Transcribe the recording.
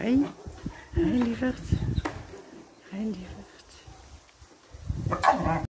Hé, hey. hé hey, lieverd. Hé